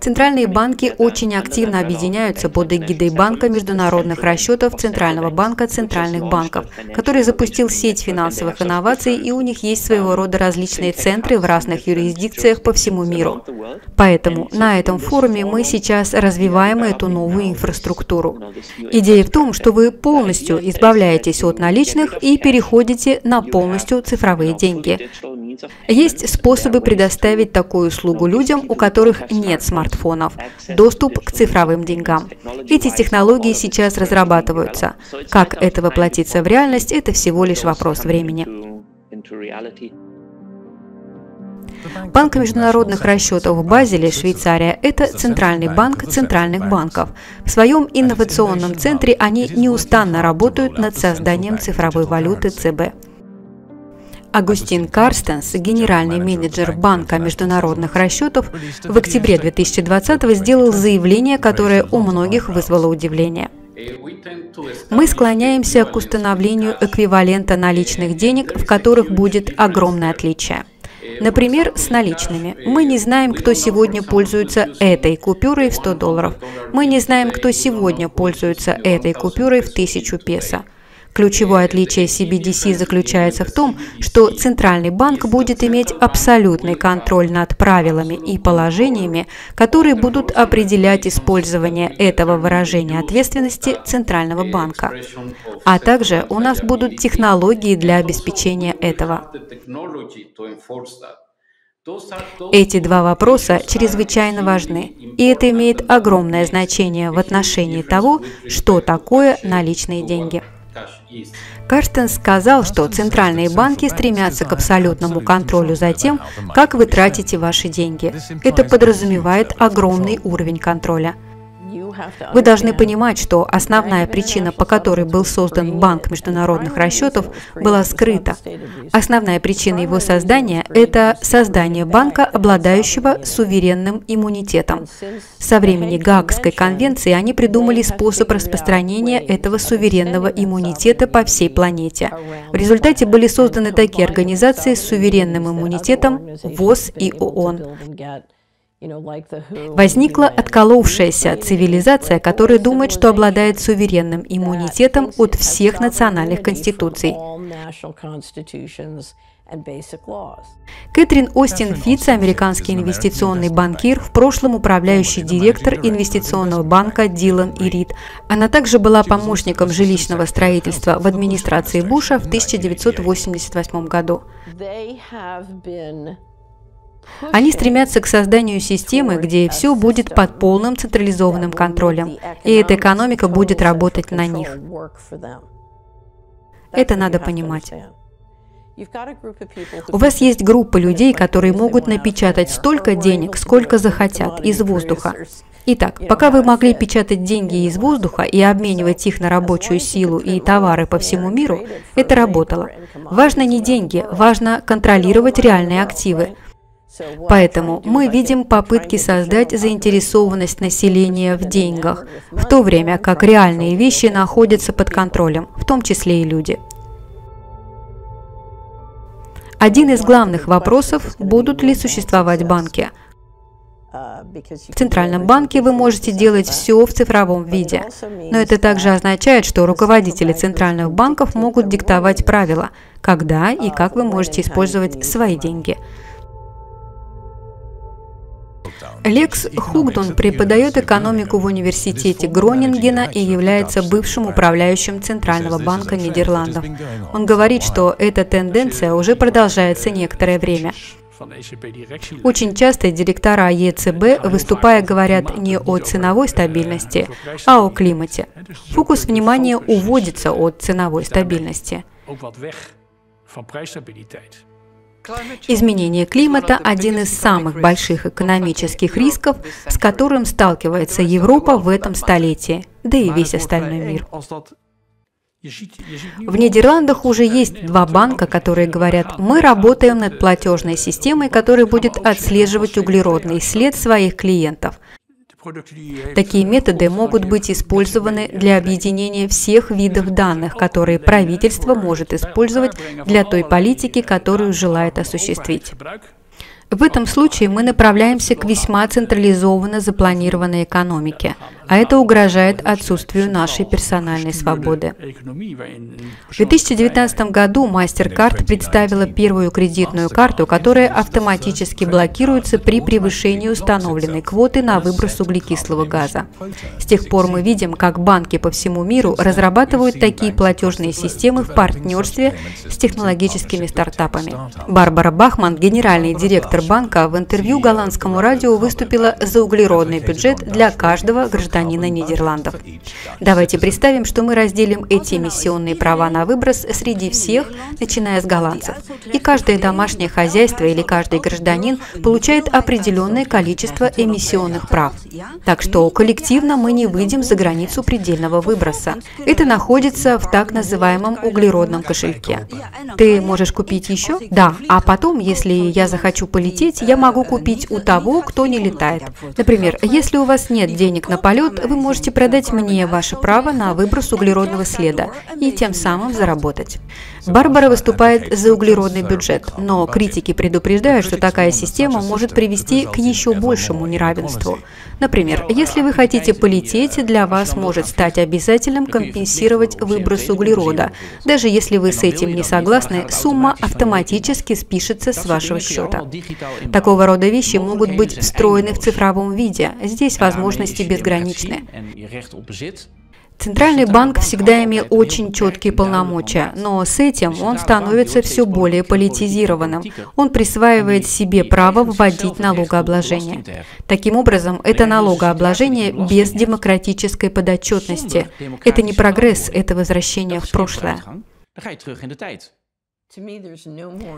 Центральные банки очень активно объединяются под эгидой Банка международных расчетов Центрального банка центральных банков, который запустил сеть финансовых инноваций, и у них есть своего рода различные центры в разных юрисдикциях провинциях по всему миру. Поэтому на этом форуме мы сейчас развиваем эту новую инфраструктуру. Идея в том, что вы полностью избавляетесь от наличных и переходите на полностью цифровые деньги. Есть способы предоставить такую услугу людям, у которых нет смартфонов, доступ к цифровым деньгам. Эти технологии сейчас разрабатываются. Как это воплотится в реальность, это всего лишь вопрос времени. Банк международных расчетов в Базеле, Швейцария, это центральный банк центральных банков. В своем инновационном центре они неустанно работают над созданием цифровой валюты ЦБ. Агустин Карстенс, генеральный менеджер Банка международных расчетов, в октябре 2020 сделал заявление, которое у многих вызвало удивление. Мы склоняемся к установлению эквивалента наличных денег, в которых будет огромное отличие. Например, с наличными. Мы не знаем, кто сегодня пользуется этой купюрой в 100 долларов. Мы не знаем, кто сегодня пользуется этой купюрой в 1000 песо. Ключевое отличие CBDC заключается в том, что Центральный банк будет иметь абсолютный контроль над правилами и положениями, которые будут определять использование этого выражения ответственности Центрального банка. А также у нас будут технологии для обеспечения этого. Эти два вопроса чрезвычайно важны, и это имеет огромное значение в отношении того, что такое наличные деньги. Карстен сказал, что центральные банки стремятся к абсолютному контролю за тем, как вы тратите ваши деньги. Это подразумевает огромный уровень контроля – вы должны понимать, что основная причина, по которой был создан Банк международных расчетов, была скрыта. Основная причина его создания – это создание банка, обладающего суверенным иммунитетом. Со времени Гаагской конвенции они придумали способ распространения этого суверенного иммунитета по всей планете. В результате были созданы такие организации с суверенным иммунитетом ВОЗ и ООН. Возникла отколовшаяся цивилизация, которая думает, что обладает суверенным иммунитетом от всех национальных конституций. Кэтрин Остин Фитц, американский инвестиционный банкир, в прошлом управляющий директор инвестиционного банка Дилан и Рид. Она также была помощником жилищного строительства в администрации Буша в 1988 году. Они стремятся к созданию системы, где все будет под полным централизованным контролем, и эта экономика будет работать на них. Это надо понимать. У вас есть группа людей, которые могут напечатать столько денег, сколько захотят, из воздуха. Итак, пока вы могли печатать деньги из воздуха и обменивать их на рабочую силу и товары по всему миру, это работало. Важно не деньги, важно контролировать реальные активы. Поэтому мы видим попытки создать заинтересованность населения в деньгах, в то время как реальные вещи находятся под контролем, в том числе и люди. Один из главных вопросов – будут ли существовать банки? В Центральном банке вы можете делать все в цифровом виде, но это также означает, что руководители центральных банков могут диктовать правила, когда и как вы можете использовать свои деньги – Лекс Хугдон преподает экономику в университете Гронингена и является бывшим управляющим Центрального банка Нидерландов. Он говорит, что эта тенденция уже продолжается некоторое время. Очень часто директора ЕЦБ, выступая, говорят не о ценовой стабильности, а о климате. Фокус внимания уводится от ценовой стабильности. Изменение климата – один из самых больших экономических рисков, с которым сталкивается Европа в этом столетии, да и весь остальной мир. В Нидерландах уже есть два банка, которые говорят, мы работаем над платежной системой, которая будет отслеживать углеродный след своих клиентов – Такие методы могут быть использованы для объединения всех видов данных, которые правительство может использовать для той политики, которую желает осуществить. В этом случае мы направляемся к весьма централизованно запланированной экономике. А это угрожает отсутствию нашей персональной свободы. В 2019 году MasterCard представила первую кредитную карту, которая автоматически блокируется при превышении установленной квоты на выброс углекислого газа. С тех пор мы видим, как банки по всему миру разрабатывают такие платежные системы в партнерстве с технологическими стартапами. Барбара Бахман, генеральный директор банка, в интервью голландскому радио выступила за углеродный бюджет для каждого гражданина Нидерландов. Давайте представим, что мы разделим эти эмиссионные права на выброс среди всех, начиная с голландцев. И каждое домашнее хозяйство или каждый гражданин получает определенное количество эмиссионных прав. Так что коллективно мы не выйдем за границу предельного выброса. Это находится в так называемом углеродном кошельке. Ты можешь купить еще? Да. А потом, если я захочу полететь, я могу купить у того, кто не летает. Например, если у вас нет денег на полет, вы можете продать мне ваше право на выброс углеродного следа и тем самым заработать. Барбара выступает за углеродный бюджет, но критики предупреждают, что такая система может привести к еще большему неравенству. Например, если вы хотите полететь, для вас может стать обязательным компенсировать выброс углерода. Даже если вы с этим не согласны, сумма автоматически спишется с вашего счета. Такого рода вещи могут быть встроены в цифровом виде. Здесь возможности безграничны. Центральный банк всегда имел очень четкие полномочия, но с этим он становится все более политизированным. Он присваивает себе право вводить налогообложение. Таким образом, это налогообложение без демократической подотчетности. Это не прогресс, это возвращение в прошлое.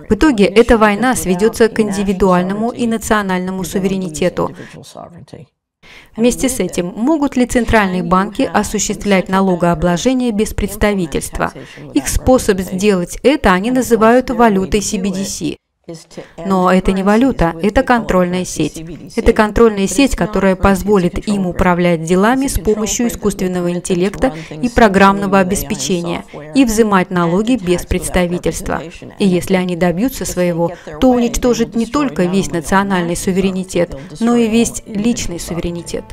В итоге эта война сведется к индивидуальному и национальному суверенитету. Вместе с этим, могут ли центральные банки осуществлять налогообложение без представительства? Их способ сделать это они называют валютой CBDC. Но это не валюта, это контрольная сеть. Это контрольная сеть, которая позволит им управлять делами с помощью искусственного интеллекта и программного обеспечения и взимать налоги без представительства. И если они добьются своего, то уничтожат не только весь национальный суверенитет, но и весь личный суверенитет.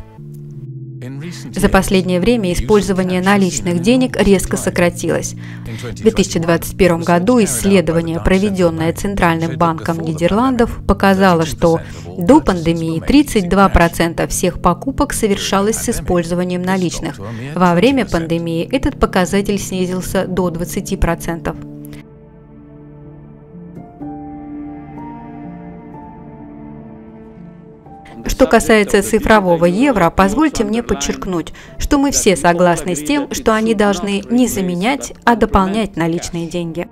За последнее время использование наличных денег резко сократилось. В 2021 году исследование, проведенное Центральным банком Нидерландов, показало, что до пандемии 32% всех покупок совершалось с использованием наличных. Во время пандемии этот показатель снизился до 20%. Что касается цифрового евро, позвольте мне подчеркнуть, что мы все согласны с тем, что они должны не заменять, а дополнять наличные деньги.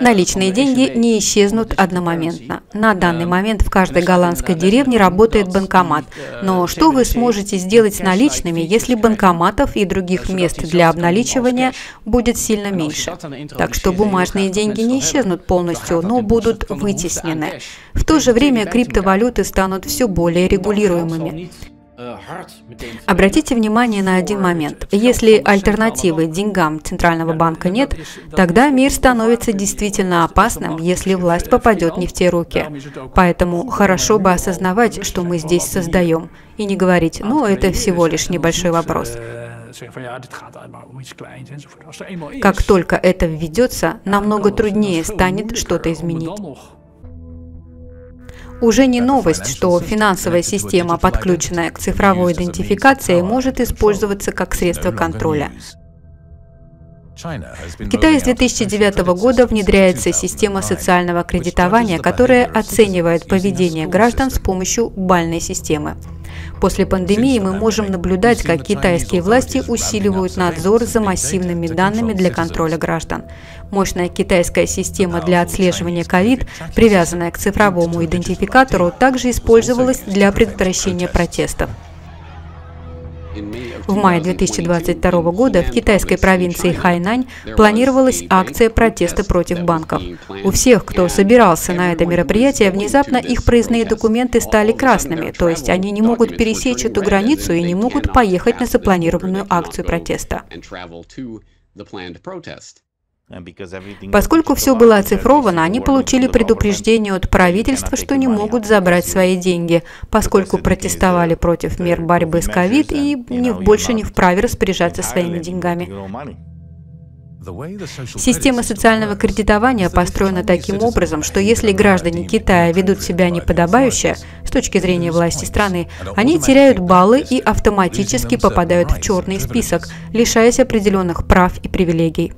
Наличные деньги не исчезнут одномоментно. На данный момент в каждой голландской деревне работает банкомат. Но что вы сможете сделать с наличными, если банкоматов и других мест для обналичивания будет сильно меньше? Так что бумажные деньги не исчезнут полностью, но будут вытеснены. В то же время криптовалюты станут все более регулируемыми. Обратите внимание на один момент. Если альтернативы деньгам Центрального банка нет, тогда мир становится действительно опасным, если власть попадет не в те руки. Поэтому хорошо бы осознавать, что мы здесь создаем, и не говорить, ну, это всего лишь небольшой вопрос. Как только это введется, намного труднее станет что-то изменить. Уже не новость, что финансовая система, подключенная к цифровой идентификации, может использоваться как средство контроля. В Китае с 2009 года внедряется система социального кредитования, которая оценивает поведение граждан с помощью бальной системы. После пандемии мы можем наблюдать, как китайские власти усиливают надзор за массивными данными для контроля граждан. Мощная китайская система для отслеживания ковид, привязанная к цифровому идентификатору, также использовалась для предотвращения протестов. В мае 2022 года в китайской провинции Хайнань планировалась акция протеста против банков. У всех, кто собирался на это мероприятие, внезапно их проездные документы стали красными, то есть они не могут пересечь эту границу и не могут поехать на запланированную акцию протеста. Поскольку все было оцифровано, они получили предупреждение от правительства, что не могут забрать свои деньги, поскольку протестовали против мер борьбы с ковид и не, больше не вправе распоряжаться своими деньгами. Система социального кредитования построена таким образом, что если граждане Китая ведут себя неподобающе с точки зрения власти страны, они теряют баллы и автоматически попадают в черный список, лишаясь определенных прав и привилегий.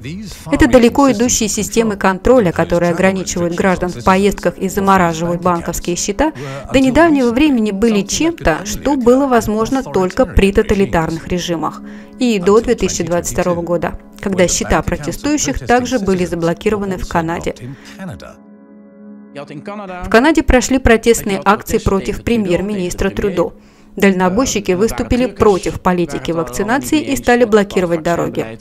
Это далеко идущие системы контроля, которые ограничивают граждан в поездках и замораживают банковские счета, до недавнего времени были чем-то, что было возможно только при тоталитарных режимах и до 2022 года, когда счета протестующих также были заблокированы в Канаде. В Канаде прошли протестные акции против премьер-министра Трюдо. Дальнобойщики выступили против политики вакцинации и стали блокировать дороги.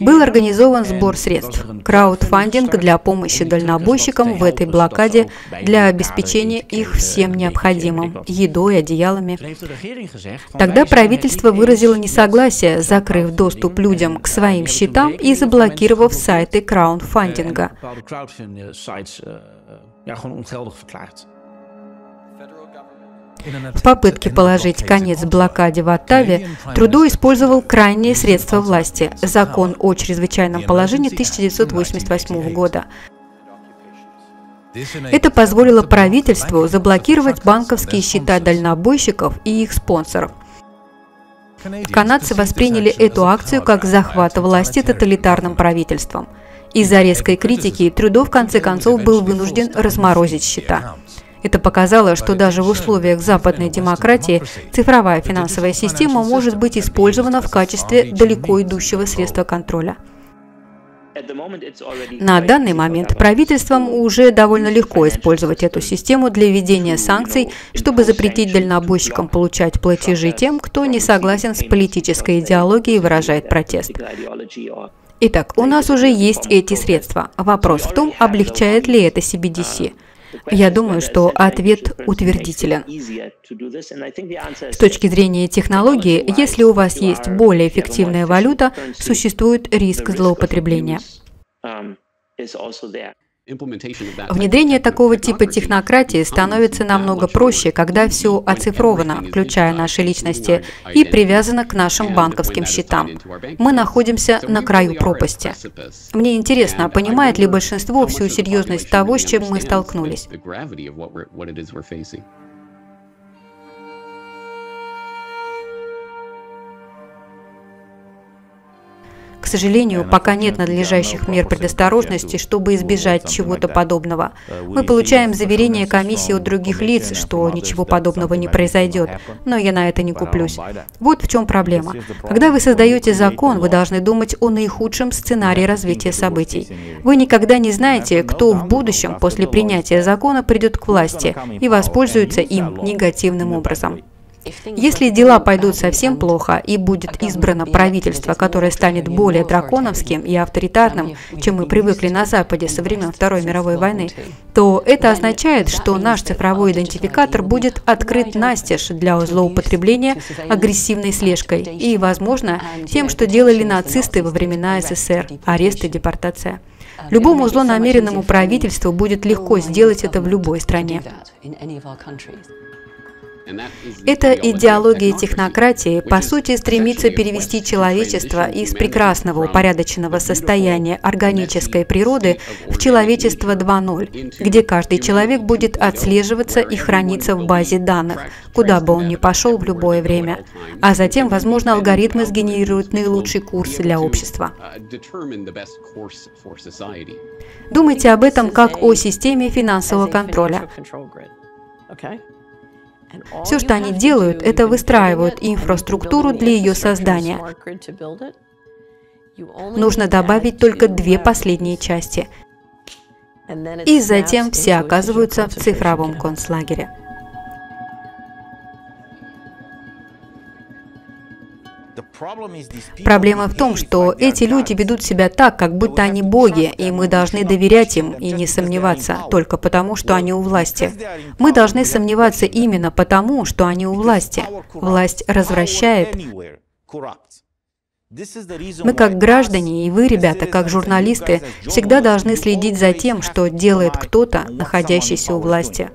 Был организован сбор средств, краудфандинг для помощи дальнобойщикам в этой блокаде для обеспечения их всем необходимым – едой, одеялами. Тогда правительство выразило несогласие, закрыв доступ людям к своим счетам и заблокировав сайты краудфандинга. В попытке положить конец блокаде в Оттаве Трудо использовал крайние средства власти – закон о чрезвычайном положении 1988 года. Это позволило правительству заблокировать банковские счета дальнобойщиков и их спонсоров. Канадцы восприняли эту акцию как захват власти тоталитарным правительством. Из-за резкой критики Трудо в конце концов был вынужден разморозить счета. Это показало, что даже в условиях западной демократии цифровая финансовая система может быть использована в качестве далеко идущего средства контроля. На данный момент правительствам уже довольно легко использовать эту систему для введения санкций, чтобы запретить дальнобойщикам получать платежи тем, кто не согласен с политической идеологией и выражает протест. Итак, у нас уже есть эти средства. Вопрос в том, облегчает ли это CBDC. Я думаю, что ответ утвердителен. С точки зрения технологии, если у вас есть более эффективная валюта, существует риск злоупотребления. Внедрение такого типа технократии становится намного проще, когда все оцифровано, включая наши личности, и привязано к нашим банковским счетам. Мы находимся на краю пропасти. Мне интересно, понимает ли большинство всю серьезность того, с чем мы столкнулись? Сожалению, пока нет надлежащих мер предосторожности, чтобы избежать чего-то подобного. Мы получаем заверение комиссии от других лиц, что ничего подобного не произойдет, но я на это не куплюсь. Вот в чем проблема. Когда вы создаете закон, вы должны думать о наихудшем сценарии развития событий. Вы никогда не знаете, кто в будущем после принятия закона придет к власти и воспользуется им негативным образом. Если дела пойдут совсем плохо и будет избрано правительство, которое станет более драконовским и авторитарным, чем мы привыкли на Западе со времен Второй мировой войны, то это означает, что наш цифровой идентификатор будет открыт настежь для злоупотребления агрессивной слежкой и, возможно, тем, что делали нацисты во времена СССР – арест и депортация. Любому злонамеренному правительству будет легко сделать это в любой стране. Эта идеология технократии, по сути, стремится перевести человечество из прекрасного упорядоченного состояния органической природы в человечество 2.0, где каждый человек будет отслеживаться и храниться в базе данных, куда бы он ни пошел в любое время. А затем, возможно, алгоритмы сгенерируют наилучший курс для общества. Думайте об этом как о системе финансового контроля. Все, что они делают, это выстраивают инфраструктуру для ее создания. Нужно добавить только две последние части. И затем все оказываются в цифровом концлагере. Проблема в том, что эти люди ведут себя так, как будто они боги, и мы должны доверять им и не сомневаться только потому, что они у власти. Мы должны сомневаться именно потому, что они у власти. Власть развращает. Мы как граждане и вы, ребята, как журналисты, всегда должны следить за тем, что делает кто-то, находящийся у власти.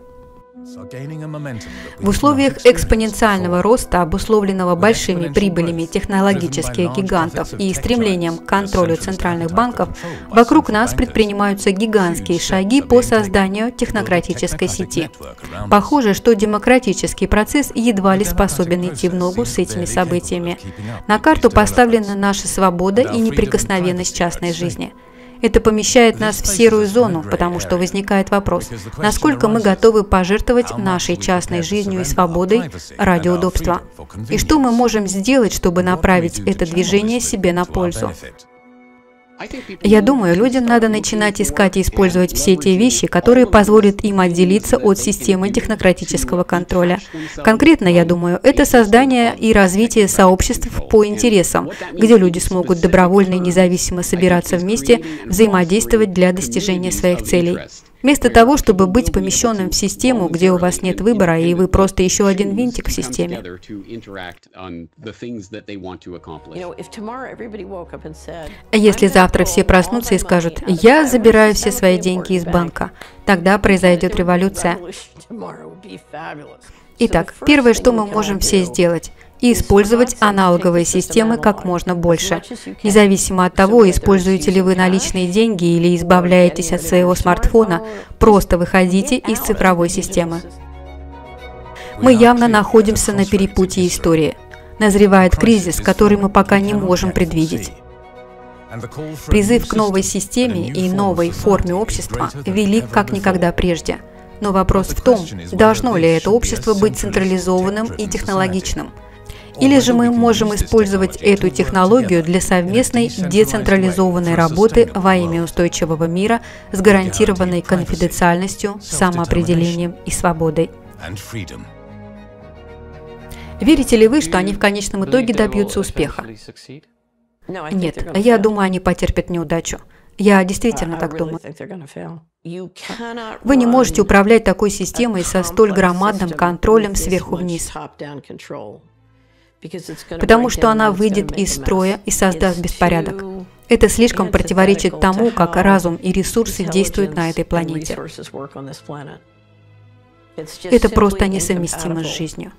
В условиях экспоненциального роста, обусловленного большими прибылями технологических гигантов и стремлением к контролю центральных банков, вокруг нас предпринимаются гигантские шаги по созданию технократической сети. Похоже, что демократический процесс едва ли способен идти в ногу с этими событиями. На карту поставлена наша свобода и неприкосновенность частной жизни – это помещает нас в серую зону, потому что возникает вопрос, насколько мы готовы пожертвовать нашей частной жизнью и свободой ради удобства. И что мы можем сделать, чтобы направить это движение себе на пользу. Я думаю, людям надо начинать искать и использовать все те вещи, которые позволят им отделиться от системы технократического контроля. Конкретно, я думаю, это создание и развитие сообществ по интересам, где люди смогут добровольно и независимо собираться вместе, взаимодействовать для достижения своих целей. Вместо того, чтобы быть помещенным в систему, где у вас нет выбора, и вы просто еще один винтик в системе. Если завтра все проснутся и скажут, я забираю все свои деньги из банка, тогда произойдет революция. Итак, первое, что мы можем все сделать – и использовать аналоговые системы как можно больше. Независимо от того, используете ли вы наличные деньги или избавляетесь от своего смартфона, просто выходите из цифровой системы. Мы явно находимся на перепутье истории. Назревает кризис, который мы пока не можем предвидеть. Призыв к новой системе и новой форме общества велик как никогда прежде. Но вопрос в том, должно ли это общество быть централизованным и технологичным – или же мы можем использовать эту технологию для совместной децентрализованной работы во имя устойчивого мира с гарантированной конфиденциальностью, самоопределением и свободой. Верите ли вы, что они в конечном итоге добьются успеха? Нет, я думаю, они потерпят неудачу. Я действительно так думаю. Вы не можете управлять такой системой со столь громадным контролем сверху вниз потому что она выйдет из строя и создаст беспорядок. Это слишком противоречит тому, как разум и ресурсы действуют на этой планете. Это просто несовместимо с жизнью.